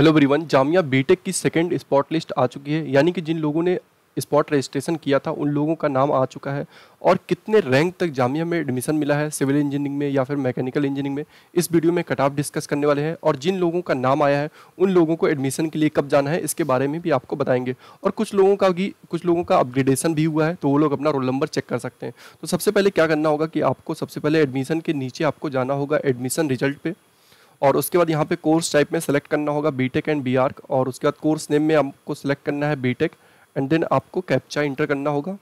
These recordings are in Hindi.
हेलो एवरीवन जामिया बीटेक की सेकंड स्पॉट लिस्ट आ चुकी है। यानी कि जिन लोगों ने स्पॉट रजिस्ट्रेशन किया था, उन लोगों का नाम आ चुका है। और कितने रैंक तक जामिया में एडमिशन मिला है सिविल इंजीनियरिंग में या फिर मैकेनिकल इंजीनियरिंग में, इस वीडियो में कट ऑफ़ डिस्कस करने वाले हैं। और जिन लोगों का नाम आया है, उन लोगों को एडमिशन के लिए कब जाना है, इसके बारे में भी आपको बताएँगे। और कुछ लोगों का भी, कुछ लोगों का अपग्रेडेशन भी हुआ है तो वो लोग अपना रोल नंबर चेक कर सकते हैं। तो सबसे पहले क्या करना होगा कि आपको सबसे पहले एडमिशन के नीचे आपको जाना होगा एडमिशन रिज़ल्ट पे। और उसके बाद यहाँ पे कोर्स टाइप में सेलेक्ट करना होगा बीटेक एंड बी और उसके बाद कोर्स नेम में आपको सेलेक्ट करना है बीटेक एंड देन आपको कैप्चा इंटर करना होगा।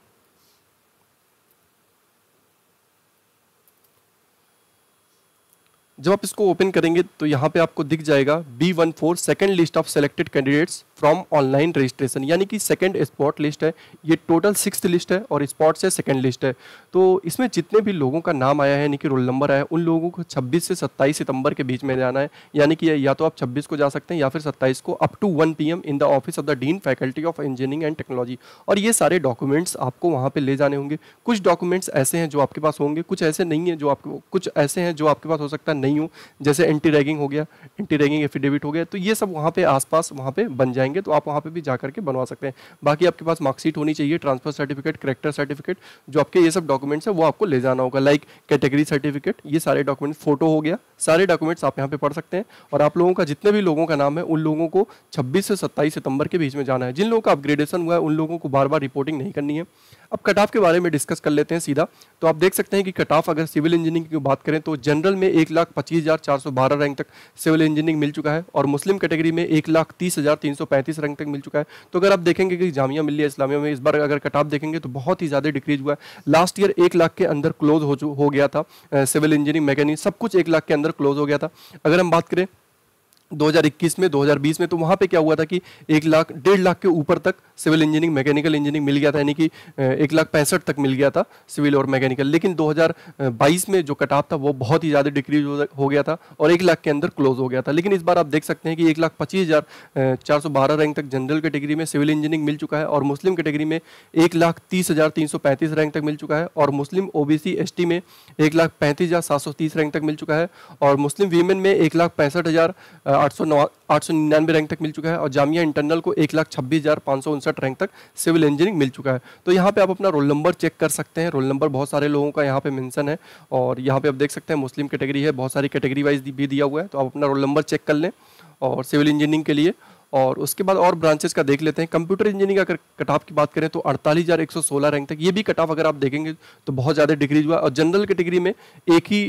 जब आप इसको ओपन करेंगे तो यहाँ पे आपको दिख जाएगा B one four second list of selected candidates from online registration यानी कि सेकेंड स्पॉट लिस्ट है, ये टोटल सिक्स लिस्ट है और स्पॉट से सेकेंड लिस्ट है। तो इसमें जितने भी लोगों का नाम आया है, यानी कि रोल नंबर आया है, उन लोगों को 26 से 27 सितंबर के बीच में जाना है। यानी कि या तो आप 26 को जा सकते हैं या फिर 27 को up to 1 PM in the office of the dean faculty of engineering and technology और ये सारे डॉक्यूमेंट्स आपको वहाँ पर ले जाने होंगे। कुछ डॉक्यूमेंट्स ऐसे हैं जो आपके पास होंगे, कुछ ऐसे नहीं है जो आपको, कुछ ऐसे हैं जो आपके पास हो सकता है नहीं हो। जैसे एंटी रैगिंग हो गया एंटी रैगिंग एफिडेविट हो गया तो ये सब वहाँ पे आसपास, वहाँ पे बन जाएँगे। तो आप वहाँ पर भी जा करके बनवा सकते हैं। बाकी आपके पास मार्कशीट होनी चाहिए, ट्रांसफ़र सर्टिफिकेट, करेक्टर सर्टिफिकेट, जो आपके ये सब डॉक्यूमेंट्स है, वो आपको ले जाना होगा। लाइक कैटेगरी सर्टिफिकेट, ये सारे डॉक्यूमेंट, फ़ोटो हो गया, सारे डॉक्यूमेंट्स आप यहाँ पे पढ़ सकते हैं। और आप लोगों का जितने भी लोगों का नाम है, उन लोगों को छब्बीस से सत्ताईस सितंबर के बीच में जाना है। जिन लोगों का अपग्रेडेशन हुआ है, उन लोगों को बार बार रिपोर्टिंग नहीं करनी है। अब कट ऑफ़ के बारे में डिस्कस कर लेते हैं सीधा। तो आप देख सकते हैं कि कट ऑफ़ अगर सिविल इंजीनियरिंग की बात करें तो जनरल में एक लाख पच्चीस हज़ार चार सौ बारह रैंक तक सिविल इंजीनियरिंग मिल चुका है और मुस्लिम कैटेगरी में एक लाख तीस हज़ार तीन सौ पैंतीस रैंक तक मिल चुका है। तो अगर आप देखेंगे कि जामिया मिली इस्लामिया में इस बार अगर कट ऑफ़ देखेंगे तो बहुत ही ज़्यादा डिक्रीज हुआ है। लास्ट ईयर एक लाख के अंदर क्लोज हो, हो गया था सिविल इंजीनियरिंग मैकेनिक सब कुछ एक लाख के अंदर क्लोज हो गया था। अगर हम बात करें 2021 में 2020 में तो वहाँ पे क्या हुआ था कि एक लाख, डेढ़ लाख के ऊपर तक सिविल इंजीनियरिंग, मैकेनिकल इंजीनियरिंग मिल गया था, यानी कि एक लाख पैंसठ तक मिल गया था सिविल और मैकेनिकल। लेकिन 2022 में जो कटाव था वो बहुत ही ज़्यादा डिक्रीज हो गया था और एक लाख के अंदर क्लोज हो गया था। लेकिन इस बार आप देख सकते हैं कि एक लाख पच्चीस हज़ार चार सौ बारह रैंक तक जनरल कैटेगरी में सिविल इंजीनियरिंग मिल चुका है और मुस्लिम कैटेगरी में एक लाख तीस हज़ार तीन सौ पैंतीस रैंक तक मिल चुका है और Muslim O B C S T में एक लाख पैंतीस हज़ार सात सौ तीस रैंक तक मिल चुका है और मुस्लिम वीमेन में एक लाख पैंसठ हज़ार आठ सौ नौ, आठ रैंक तक मिल चुका है और जामिया इंटरनल को एक लाख छब्बीस हज़ार पाँच सौ उनसठ रैंक तक सिविल इंजीनियरिंग मिल चुका है। तो यहाँ पे आप अपना रोल नंबर चेक कर सकते हैं। रोल नंबर बहुत सारे लोगों का यहाँ पे मेंशन है और यहाँ पे आप देख सकते हैं मुस्लिम कैटेगरी है, बहुत सारी कैटेगरी वाइज भी दिया हुआ है। तो आप अपना रोल नंबर चेक कर लें और सिविल इंजीनियरिंग के लिए और उसके बाद और ब्रांचेस का देख लेते हैं। कंप्यूटर इंजीनियरिंग अगर कट ऑफ़ की बात करें तो अड़तालीस हज़ार एक सौ सोलह रैंक तक, ये भी कट ऑफ़ अगर आप देखेंगे तो बहुत ज़्यादा डिक्रीज हुआ और जनरल कैटेगरी में एक ही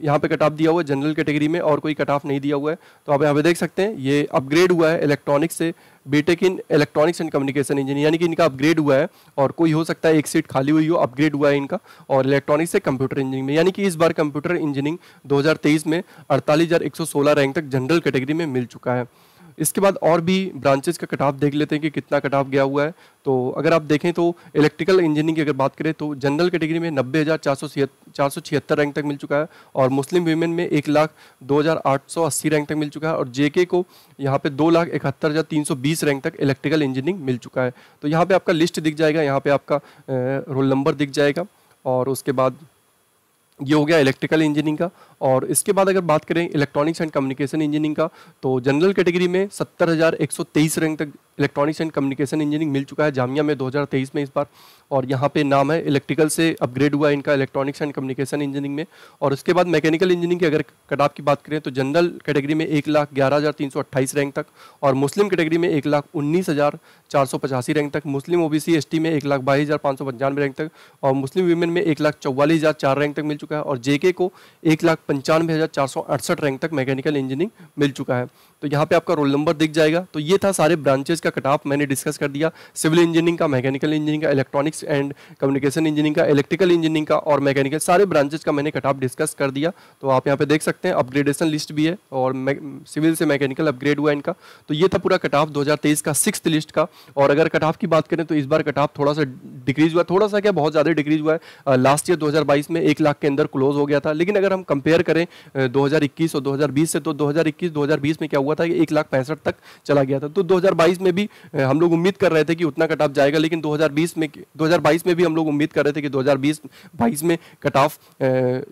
यहाँ पे कट ऑफ़ दिया हुआ है जनरल कैटेगरी में और कोई कट ऑफ़ नहीं दिया हुआ है। तो आप यहाँ पे देख सकते हैं, ये अपग्रेड हुआ है इलेक्ट्रॉनिक्स से। BTech in electronics and communication engineer यानी कि इनका अपग्रेड हुआ है और कोई हो सकता है एक सीट खाली हुई हो अपग्रेड हुआ है इनका। और इलेक्ट्रॉनिक्स से कंप्यूटर इंजीनियरिंग में, यानी कि इस बार कंप्यूटर इंजीनियरिंग 2023 में अड़तालीस रैंक तक जनरल कैटेगरी में मिल चुका है। इसके बाद और भी ब्रांचेज का कटाव देख लेते हैं कि कितना कटाव गया हुआ है। तो अगर आप देखें तो इलेक्ट्रिकल इंजीनियरिंग की अगर बात करें तो जनरल कैटेगरी में नब्बे हज़ार चार सौ चार सौ छिहत्तर रैंक तक मिल चुका है और मुस्लिम वीमेन में एक लाख दो हज़ार आठ सौ अस्सी रैंक तक मिल चुका है और जेके को यहाँ पे दो लाख इकहत्तर हज़ार तीन सौ बीस रैंक तक इलेक्ट्रिकल इंजीनियरिंग मिल चुका है। तो यहाँ पे आपका लिस्ट दिख जाएगा, यहाँ पे आपका रोल नंबर दिख जाएगा और उसके बाद ये हो गया इलेक्ट्रिकल इंजीनियरिंग का और इसके बाद अगर बात करें इलेक्ट्रॉनिक्स एंड कम्युनिकेशन इंजीनियरिंग का तो जनरल कैटेगरी में सत्तर रैंक तक इलेक्ट्रॉनिक्स एंड कम्युनिकेशन इंजीनियरिंग मिल चुका है जामिया में 2023 में इस बार। और यहाँ पे नाम है इलेक्ट्रिकल से अपग्रेड हुआ इनका इलेक्ट्रॉनिक्स एंड कम्युनिकेशन इंजीनियरिंग में। और उसके बाद मैकेनिकल इंजीनियरिंग की अगर कटाप की बात करें तो जनरल कैटेगरी में एक लाख ग्यारह हज़ार तीन सौ अट्ठाईस रैंक तक और मुस्लिम कैटेगरी में एक लाख उन्नीस हज़ार चार सौ पचासी रैंक तक, Muslim O B C S T में एक लाख बाईस हज़ार पाँच सौ पंचानवे रैंक तक और मुस्लिम वीमेन में एक लाख चौवालीस हज़ार चार रैंक तक मिल चुका है। और जे के को एक लाख पंचानवे हज़ार चार सौ अड़सठ रैंक तक मैकेनिकल इंजीनियरिंग मिल चुका है। तो यहाँ पे आपका रोल नंबर दिख जाएगा। तो ये था सारे ब्रांचेस का कटाफ मैंने डिस्कस कर दिया। सिविल इंजीनियरिंग का मैकेनिकल इंजीनियरिंग का इलेक्ट्रॉनिक्स एंड कम्युनिकेशन इंजीनियरिंग का इलेक्ट्रिकल इंजीनियरिंग का और मैकेनिकल सारे ब्रांचेस का मैंने कटाफ डिस्कस कर दिया। तो आप यहाँ पे देख सकते हैं अपग्रेडेशन लिस्ट भी है और सिविल से मैकेनिकल अपग्रेड हुआ इनका। तो ये था पूरा कटाफ दो हज़ार तेईस का सिक्स लिस्ट का। और अगर कटाफ की बात करें तो इस बार कटाफ थोड़ा सा डिक्रीज हुआ थोड़ा सा क्या, बहुत ज़्यादा डिक्रीज हुआ है। लास्ट ईयर दो हज़ार बाईस में एक लाख के अंदर क्लोज हो गया था। लेकिन अगर हम कंपेयर करें दो हज़ार इक्कीस और 2020 से तो 2021 2020 में क्या हुआ था एक लाख पैंसठ तक चला गया था। तो 2022 में भी हम लोग उम्मीद कर रहे थे कि उतना कट जाएगा, लेकिन 2020 में 2022 में भी हम लोग उम्मीद कर रहे थे कि 2020 22 में कट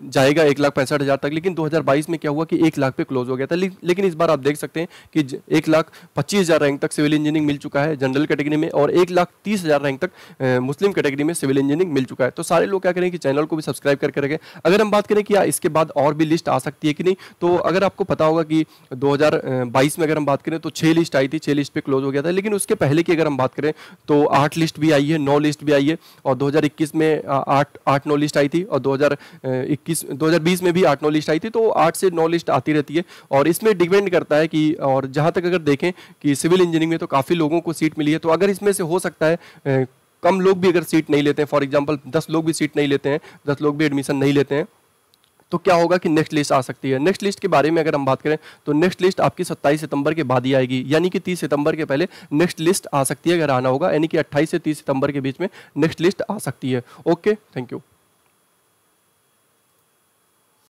जाएगा एक लाख पैंसठ हज़ार तक। लेकिन 2022 में क्या हुआ कि एक लाख पे क्लोज हो गया था। लेकिन इस बार आप देख सकते हैं कि एक लाख पच्चीस हज़ार रैंक तक सिविल इंजीनियरिंग मिल चुका है जनरल कैटेगरी में और एक लाख तीस हज़ार रैंक तक मुस्लिम कैटेगरी में सिविल इंजीनियरिंग मिल चुका है। तो सारे लोग क्या करें कि चैनल को भी सब्सक्राइब करके रखें। अगर हम बात करें कि इसके बाद और भी लिस्ट आ सकती है कि नहीं तो अगर आपको पता होगा कि 2022 में अगर हम बात करें तो छः लिस्ट आई थी छः लिस्ट पे क्लोज हो गया था। लेकिन उसके पहले की अगर हम बात करें तो आठ लिस्ट भी आई है, नौ लिस्ट भी आई है और 2021 में आठ आठ, नौ लिस्ट आई थी और 2021 2020 में भी आठ, नौ लिस्ट आई थी। तो आठ से नौ लिस्ट आती रहती है और इसमें डिपेंड करता है कि, और जहाँ तक अगर देखें कि सिविल इंजीनियरिंग में तो काफ़ी लोगों को सीट मिली है। तो अगर इसमें से हो सकता है कम लोग भी अगर सीट नहीं लेते हैं, फॉर एग्ज़ाम्पल दस लोग भी सीट नहीं लेते हैं, दस लोग भी एडमिशन नहीं लेते हैं तो क्या होगा कि नेक्स्ट लिस्ट आ सकती है? नेक्स्ट लिस्ट के बारे में अगर हम बात करें तो नेक्स्ट लिस्ट आपकी 27 सितंबर के बाद ही आएगी। यानी कि 30 सितंबर के पहले नेक्स्ट लिस्ट आ सकती है अगर आना होगा। यानी कि 28 से 30 सितंबर के बीच में नेक्स्ट लिस्ट आ सकती है। Okay thank you